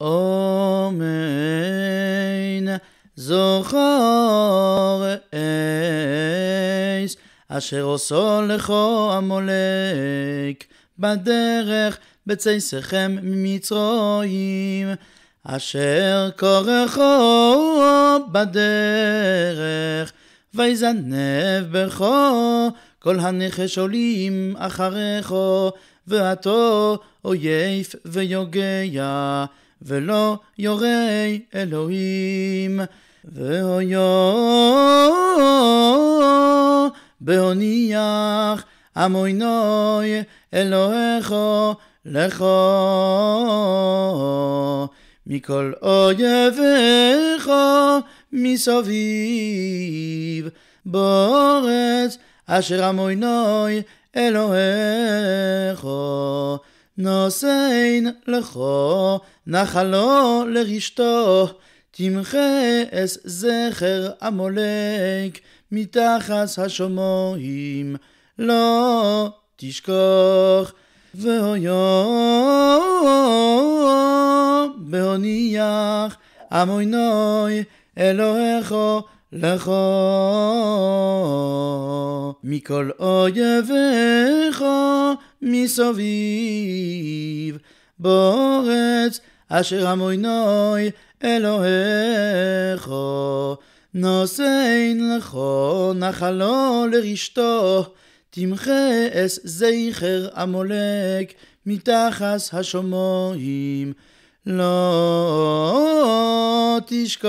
אומן זוכר אייס אשר עושו לכו עמולק בדרך בצאצאכם ממצרים אשר כורחו בדרך ויזנב בכו כל הנכש עולים אחריכו ועתו אויף ויוגע ולא יורי אלוהים. ואויו בהוניח עמוינוי אלוהיכו לכו מכל אויביך מסביב. בארץ אשר עמוינוי אלוהיכו נושאין לכו נחלו לרשתו תמחה אס זכר עמולק מתחת השומעים לא תשכח והויו בהוניח עמוינוי אלוהיכו לכו מכל אויביך מסביב בארץ אשר המוינוי אלוהיך. נושאין לכו נחלו לרשתו תמחה אס זכר עמולק מתחס השומעים לא תשכח